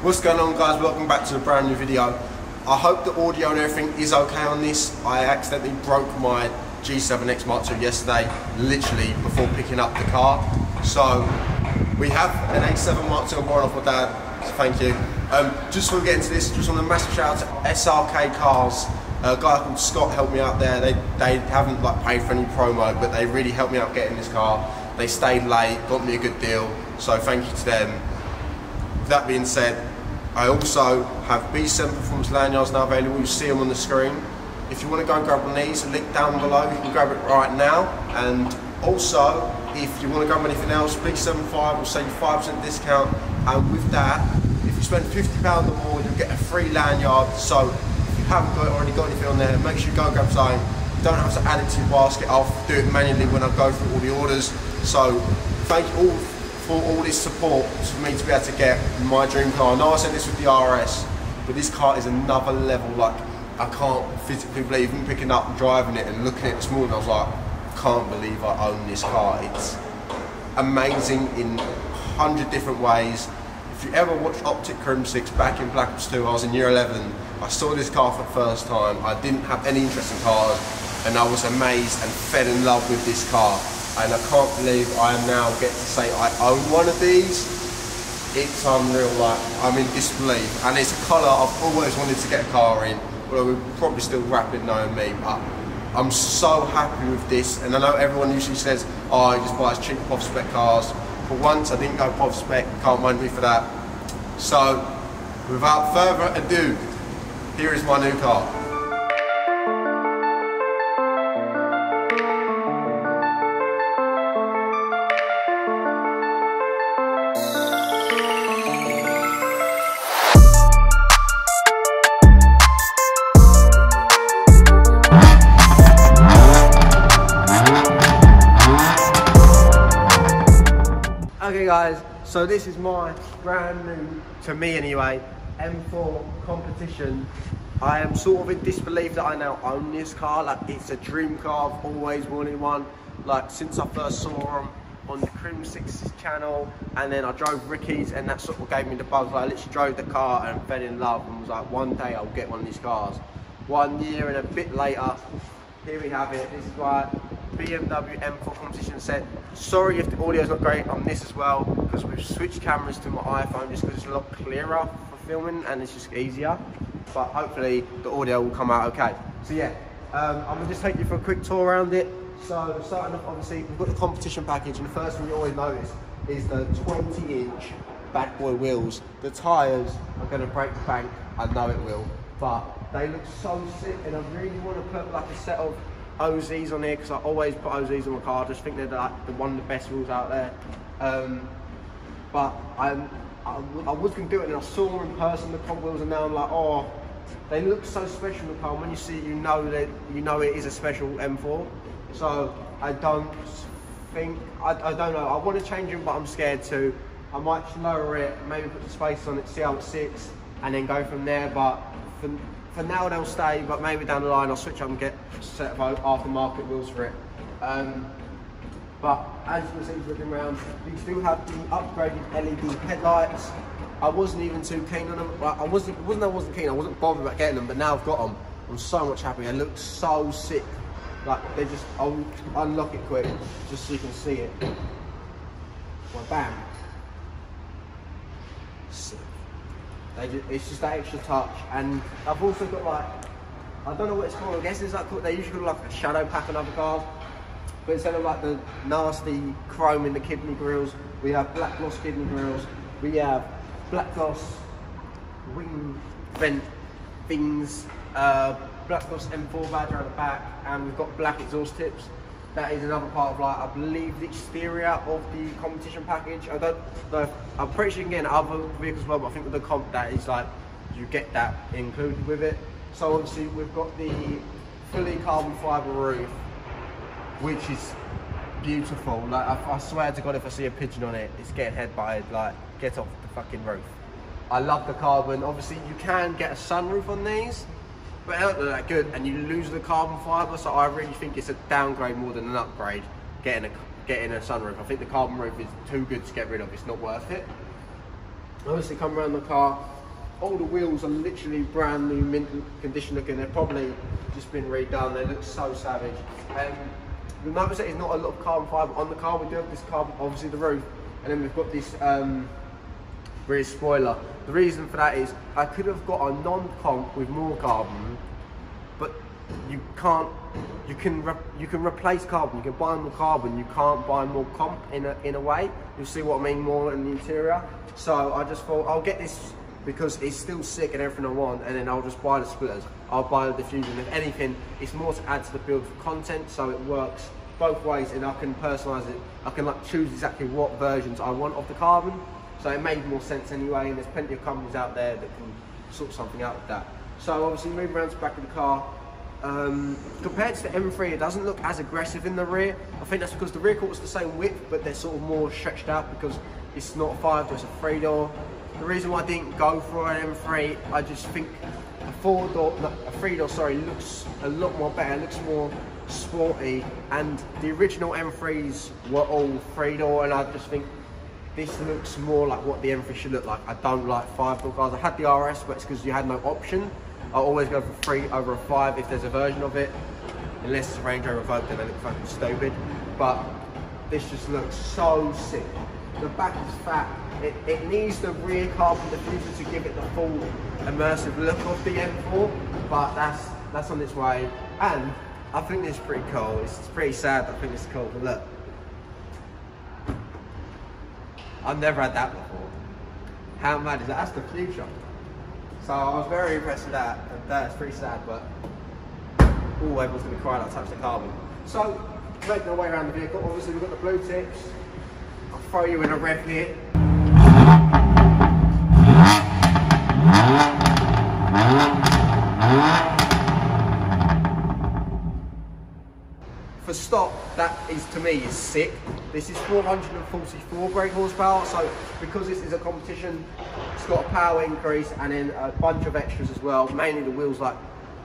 What's going on guys, welcome back to a brand new video. I hope the audio and everything is okay on this. I accidentally broke my G7X Mark II yesterday, literally before picking up the car. So we have an A7 Mark II borrowed off my dad, so thank you. Um, just before we get into this, just want a massive shout out to SRK Cars. A guy called Scott helped me out there. They, they haven't like paid for any promo, but they really helped me out getting this car. They stayed late, got me a good deal, so thank you to them. That being said, I also have B7 Performance lanyards now available. You see them on the screen. If you want to go and grab one of these, link down below. You can grab it right now. And also, if you want to grab anything else, B75 will save you 5% discount. And with that, if you spend £50 or more, you'll get a free lanyard. So if you haven't got already got anything on there, make sure you go and grab something. You don't have to add it to your basket. I'll do it manually when I go through all the orders. So thank you all for all this support for me to be able to get my dream car. I know I said this with the RS, but this car is another level. Like I can't physically believe even picking up and driving it and looking at it this morning. I was like, can't believe I own this car. It's amazing in hundred different ways. If you ever watched OpTic Crimsix back in Black Ops 2, I was in year 11. I saw this car for the first time. I didn't have any interest in cars, and I was amazed and fell in love with this car and I can't believe I now get to say I own one of these. It's unreal, like I'm in disbelief, and it's a colour I've always wanted to get a car in. Although we're probably still rapid knowing me, but I'm so happy with this. And I know everyone usually says, "Oh, he just buys cheap POV spec cars." But once I didn't go POV spec, can't mind me for that. So, without further ado, here is my new car. Guys, so this is my brand new, to me anyway, M4 competition. I am sort of in disbelief that I now own this car, like it's a dream car, I've always wanted one. Like since I first saw them on the Crimsix channel and then I drove Ricky's and that sort of gave me the buzz. Like, I literally drove the car and fell in love and was like one day I'll get one of these cars. One year and a bit later, here we have it. This is why BMW M4 competition set. Sorry if the audio is not great on this as well because we've switched cameras to my iPhone just because it's a lot clearer for filming and it's just easier. But hopefully the audio will come out okay. So yeah, um, I'm gonna just take you for a quick tour around it. So starting off, obviously we've got the competition package and the first thing you always notice is the 20 inch bad boy wheels. The tyres are gonna break the bank, I know it will, but they look so sick and I really want to put like a set of OZs on here because I always put OZs on my car. I just think they're like the one of the best wheels out there. Um, but I'm, I, I was going to do it and I saw them in person, the comp wheels, and now I'm like, oh, they look so special in the car. When you see it, you know that you know it is a special M4. So I don't think I, I don't know. I want to change them, but I'm scared to. I might lower it, maybe put the space on it, see how it sits, and then go from there. But for, for now they'll stay, but maybe down the line I'll switch up and get a set of aftermarket wheels for it. Um, but as you can see looking around, these still have the upgraded LED headlights. I wasn't even too keen on them. Well, I wasn't, wasn't I wasn't keen, I wasn't bothered about getting them, but now I've got them. I'm so much happier. They look so sick. Like they just, I'll unlock it quick, just so you can see it. Well, bam. Sick. They just, it's just that extra touch, and I've also got like, I don't know what it's called. I guess it's like they usually call like a shadow pack on other cars, but instead of like the nasty chrome in the kidney grills, we have black gloss kidney grills. We have black gloss wing vent things, uh, black gloss M4 badge on the back, and we've got black exhaust tips. That is another part of like I believe the exterior of the competition package. I don't know. I'm pretty sure you can get other vehicles as well, but I think with the comp that is like you get that included with it. So obviously we've got the fully carbon fibre roof, which is beautiful. Like I, I swear to God, if I see a pigeon on it, it's getting head butted. Like get off the fucking roof. I love the carbon. Obviously you can get a sunroof on these don't look that good and you lose the carbon fibre so I really think it's a downgrade more than an upgrade getting a getting a sunroof I think the carbon roof is too good to get rid of it's not worth it Obviously come around the car, all the wheels are literally brand new mint condition looking. They're probably just been redone. They look so savage. Um, you'll notice that there's not a lot of carbon fibre on the car. We do have this carbon, obviously the roof, and then we've got this um, rear spoiler. The reason for that is I could have got a non-comp with more carbon, but you can't. You can you can replace carbon. You can buy more carbon. You can't buy more comp in a in a way. You'll see what I mean more in the interior. So I just thought I'll get this because it's still sick and everything I want, and then I'll just buy the splitters. I'll buy the diffusion. If anything, it's more to add to the build for content, so it works both ways, and I can personalise it. I can like choose exactly what versions I want of the carbon. So it made more sense anyway, and there's plenty of companies out there that can sort something out with that. So obviously, moving around to the back of the car. Um, compared to the M3, it doesn't look as aggressive in the rear. I think that's because the rear quarter's the same width, but they're sort of more stretched out because it's not a five door, it's a three door. The reason why I didn't go for an M3, I just think a four door, no, a three door, sorry, looks a lot more better, looks more sporty. And the original M3s were all three door, and I just think this looks more like what the M3 should look like. I don't like five door cars. I had the RS, but it's because you had no option. I always go for three over a five if there's a version of it, unless it's a Range Rover Evoque, then they look fucking stupid. But this just looks so sick. The back is fat, it, it needs the rear carbon diffuser to give it the full immersive look of the M4, but that's that's on its way. And I think this is pretty cool. It's, it's pretty sad. I think it's cool. But look, I've never had that before. How mad is that? That's the future. So I was very impressed with that. That's pretty sad, but oh, everyone's gonna cry when I touch the carbon. So making our way around the vehicle. Obviously we've got the blue tips. I'll throw you in a rev here. For stock, that is to me is sick. This is 444 brake horsepower, so because this is a competition, it's got a power increase and then a bunch of extras as well. Mainly the wheels, like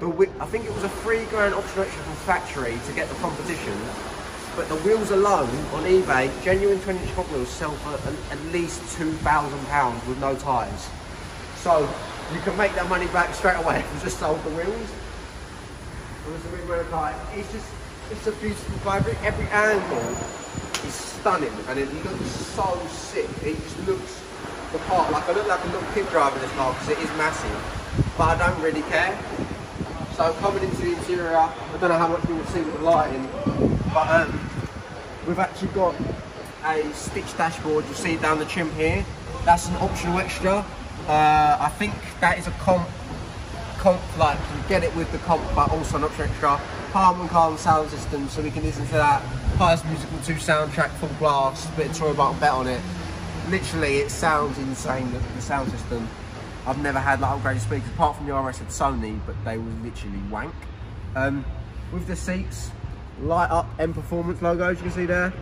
the I think it was a three grand option extra from factory to get the competition, but the wheels alone on eBay, genuine 20 inch Hot Wheels sell for at least £2,000 with no tyres. So you can make that money back straight away if you just sold the wheels. It was a bit red light. It's just, it's a beautiful car. Every, angle is stunning and it looks so sick. It just looks the part. Like I look like a little kid driving this car because it is massive, but I don't really care. So coming into the interior, I don't know how much you will see with the lighting, but um, we've actually got a stitch dashboard. You'll see down the trim here. That's an optional extra. Uh, I think that is a comp, comp like you get it with the comp, but also an option extra. Harman Kardon sound system, so we can listen to that. High School Musical 2 soundtrack, full blast, bit of Troy Bolton bet on it. Literally, it sounds insane, the, the sound system. I've never had like upgraded speakers, apart from the RS at Sony, but they were literally wank. Um, with the seats, light up M Performance logos, you can see there.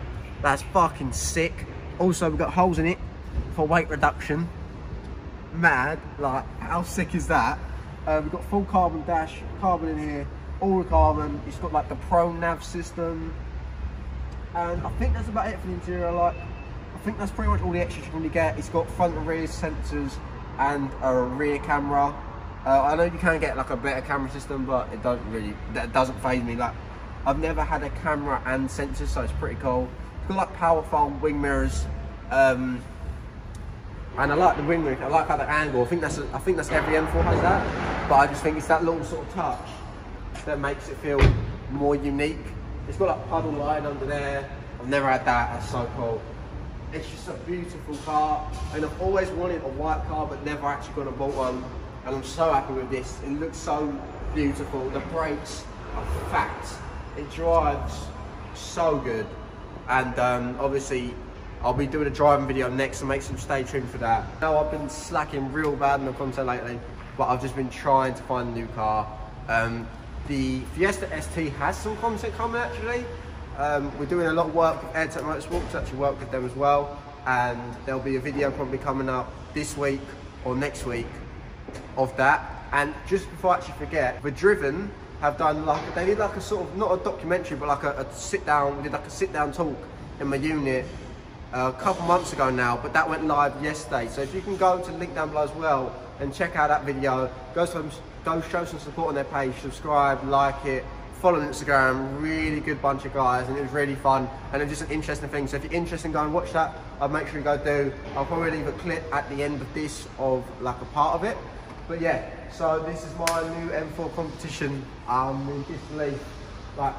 That's fucking sick. Also, we've got holes in it for weight reduction mad. Like, how sick is that? Uh, we've got full carbon dash, carbon in here, all the carbon. It's got like the Pro Nav system. And I think that's about it for the interior. Like, I think that's pretty much all the extras you can really get. It's got front and rear sensors and a rear camera. Uh, I know you can get like a better camera system, but it doesn't really, that doesn't phase me. Like, I've never had a camera and sensors, so it's pretty cool. It's got like power fold wing mirrors. Um, and I like the wing mirror. I like how the angle. I think that's I think that's every M4 has that, but I just think it's that little sort of touch that makes it feel more unique. It's got like puddle line under there. I've never had that. That's so cool. It's just a beautiful car, and I've always wanted a white car, but never actually gone and bought one. And I'm so happy with this. It looks so beautiful. The brakes are fat. It drives so good, and um, obviously I'll be doing a driving video next, so make some stay tuned for that. Now I've been slacking real bad in the content lately, but I've just been trying to find a new car. Um, the Fiesta ST has some content coming actually. Um, we're doing a lot of work with Airtec Motorsports, to actually work with them as well. And there'll be a video probably coming up this week or next week of that. And just before I actually forget, the Driven have done like, they did like a sort of, not a documentary, but like a, a sit down, we did like a sit down talk in my unit a couple months ago now, but that went live yesterday. So if you can go to the link down below as well and check out that video, go, some, go show some support on their page, subscribe, like it, follow on Instagram, really good bunch of guys, and it was really fun, and it's just an interesting thing. So if you're interested in going watch that, I'll make sure you go do. I'll probably leave a clip at the end of this of like a part of it. But yeah, so this is my new M4 competition um, in disbelief. Like,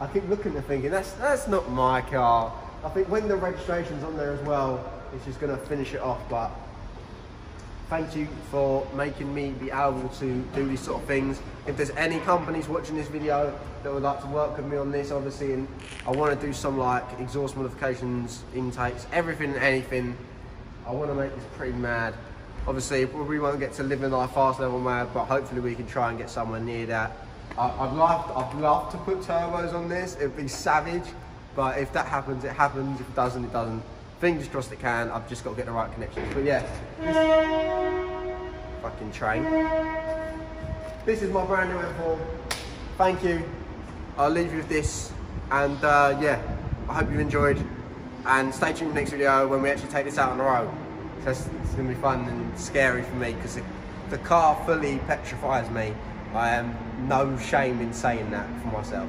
I keep looking and thinking, that's, that's not my car. I think when the registration's on there as well, it's just gonna finish it off, but thank you for making me be able to do these sort of things. If there's any companies watching this video that would like to work with me on this, obviously, and I want to do some like exhaust modifications, intakes, everything and anything, I want to make this pretty mad. Obviously, we won't get to live in our fast level mad, but hopefully we can try and get somewhere near that. I, I'd love, I'd love to put turbos on this. It'd be savage, but if that happens, it happens. If it doesn't, it doesn't. Fingers crossed it can. I've just got to get the right connections. But yeah, fucking train. This is my brand new M4. Thank you. I'll leave you with this, and uh, yeah, I hope you enjoyed. And stay tuned for the next video when we actually take this out on the road. So it's, it's gonna be fun and scary for me because the, the car fully petrifies me. I am no shame in saying that for myself.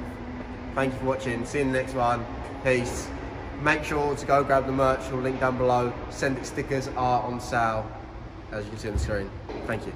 Thank you for watching. See you in the next one. Peace. Make sure to go grab the merch or link down below. Send it stickers are on sale, as you can see on the screen. Thank you.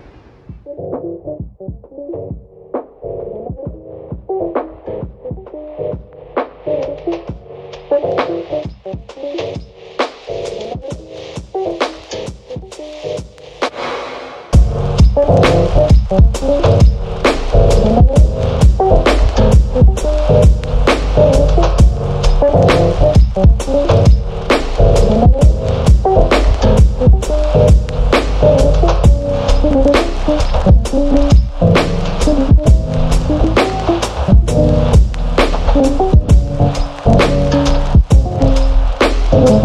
Thank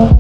you.